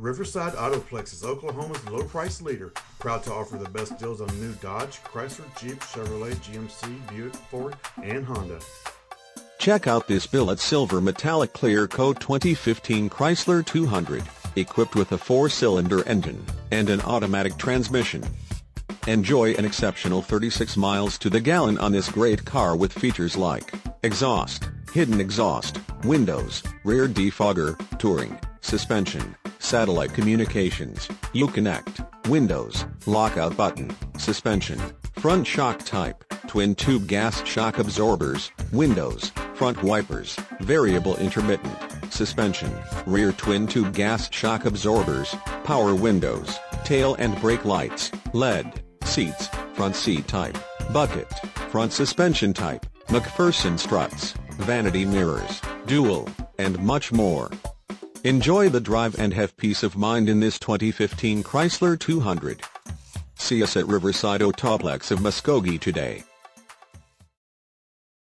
Riverside Autoplex is Oklahoma's low price leader, proud to offer the best deals on new Dodge, Chrysler, Jeep, Chevrolet, GMC, Buick, Ford, and Honda. Check out this billet silver metallic clear coat 2015 Chrysler 200, equipped with a four-cylinder engine and an automatic transmission. Enjoy an exceptional 36 miles to the gallon on this great car with features like exhaust, hidden exhaust, windows, rear defogger, touring, suspension, satellite communications, Uconnect, windows, lockout button, suspension, front shock type, twin tube gas shock absorbers, windows, front wipers, variable intermittent, suspension, rear twin tube gas shock absorbers, power windows, tail and brake lights, LED, seats, front seat type, bucket, front suspension type, MacPherson struts, vanity mirrors, dual, and much more. Enjoy the drive and have peace of mind in this 2015 Chrysler 200. See us at Riverside Autoplex of Muskogee today.